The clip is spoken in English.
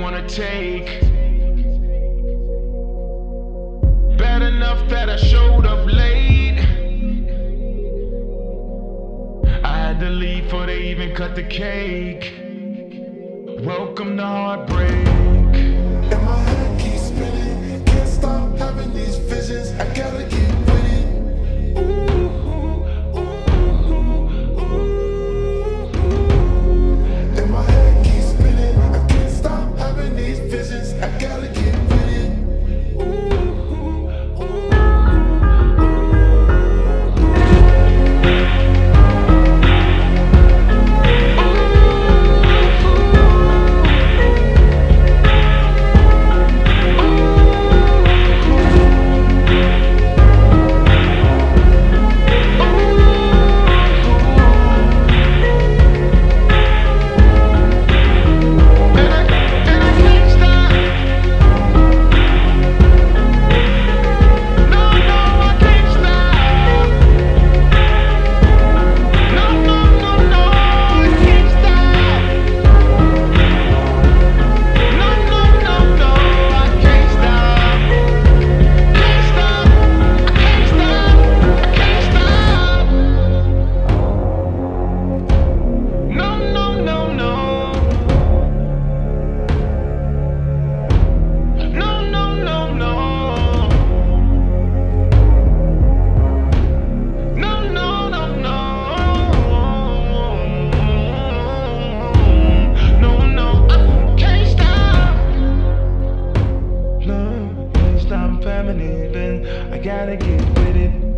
wanna take. Bad enough that I showed up late. I had to leave before they even cut the cake. Welcome to heartbreak. gotta get with it.